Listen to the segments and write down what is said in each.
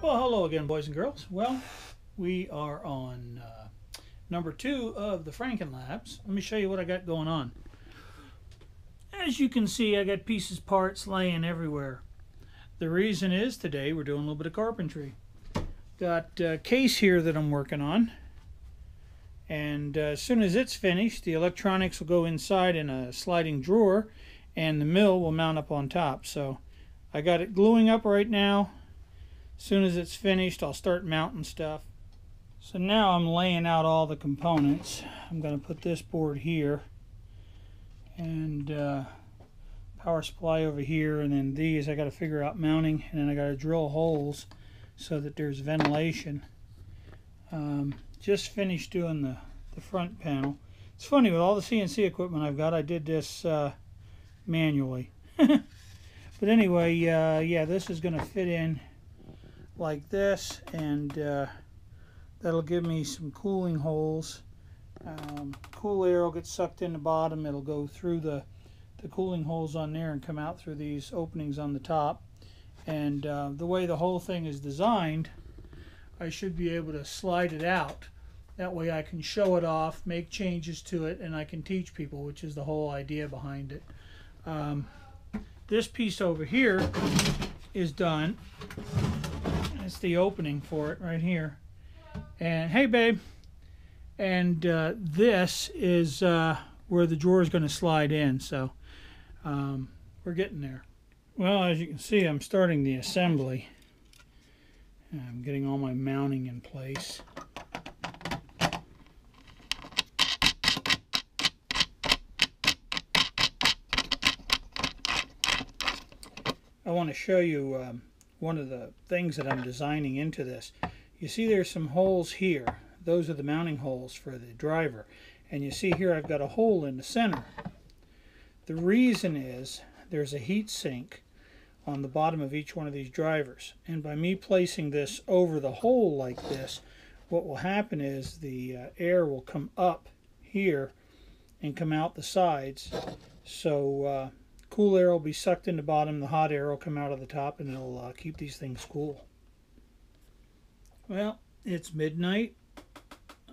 Well, hello again, boys and girls. Well, we are on uh, number two of the Frankenlabs. Let me show you what I got going on. As you can see, I got pieces, parts laying everywhere. The reason is today we're doing a little bit of carpentry. Got a case here that I'm working on. And uh, as soon as it's finished, the electronics will go inside in a sliding drawer and the mill will mount up on top. So I got it gluing up right now. As soon as it's finished, I'll start mounting stuff. So now I'm laying out all the components. I'm going to put this board here and uh, power supply over here and then these I got to figure out mounting and then I got to drill holes so that there's ventilation. Um, just finished doing the, the front panel. It's funny with all the CNC equipment I've got I did this uh, manually. but anyway, uh, yeah, this is going to fit in like this and uh, that'll give me some cooling holes. Um, cool air will get sucked in the bottom. It'll go through the, the cooling holes on there and come out through these openings on the top. And uh, the way the whole thing is designed, I should be able to slide it out. That way I can show it off, make changes to it, and I can teach people, which is the whole idea behind it. Um, this piece over here is done. It's the opening for it right here. And hey, babe. And uh, this is uh, where the drawer is going to slide in. So um, we're getting there. Well, as you can see, I'm starting the assembly. I'm getting all my mounting in place. I want to show you um, one of the things that I'm designing into this. You see there's some holes here. Those are the mounting holes for the driver. And you see here I've got a hole in the center. The reason is there's a heat sink on the bottom of each one of these drivers. And by me placing this over the hole like this, what will happen is the uh, air will come up here and come out the sides. So uh, cool air will be sucked in the bottom, the hot air will come out of the top, and it'll uh, keep these things cool. Well, it's midnight.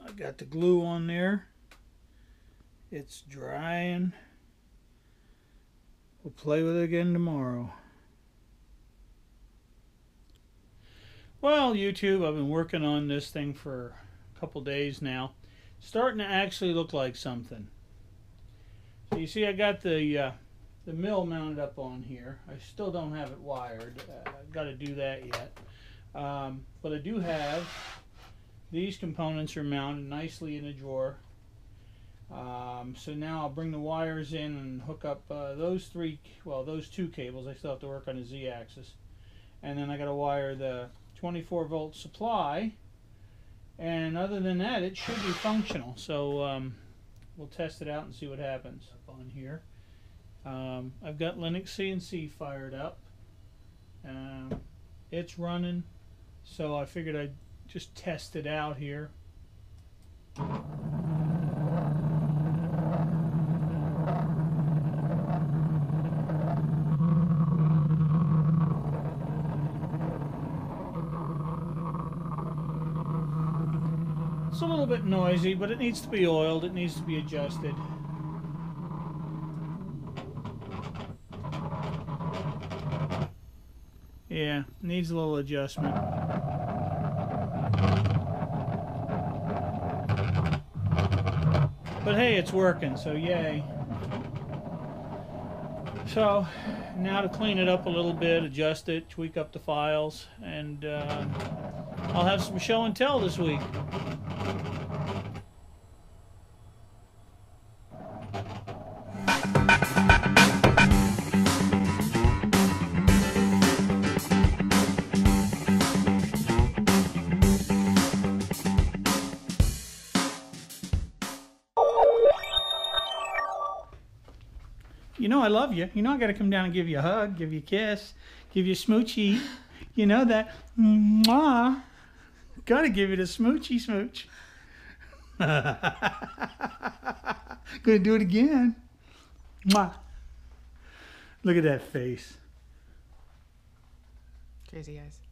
I got the glue on there. It's drying. We'll play with it again tomorrow. Well, YouTube, I've been working on this thing for a couple days now. Starting to actually look like something. So you see I got the uh, the mill mounted up on here. I still don't have it wired. Uh, got to do that yet. Um, but I do have these components are mounted nicely in a drawer. Um, so now I'll bring the wires in and hook up uh, those three, well, those two cables. I still have to work on the Z-axis. And then I got to wire the 24 volt supply. And other than that, it should be functional. So um, we'll test it out and see what happens up on here. Um, I've got LinuxCNC fired up. Um, it's running. So I figured I'd just test it out here. It's a little bit noisy, but it needs to be oiled, it needs to be adjusted. Yeah, needs a little adjustment. But hey, it's working, so yay. So, now to clean it up a little bit, adjust it, tweak up the files, and uh, I'll have some show and tell this week. You know I love you. You know I got to come down and give you a hug, give you a kiss, give you a smoochie. You know that. Mwah. Got to give you a smoochy smooch. Gonna do it again. Mwah. Look at that face. Crazy eyes.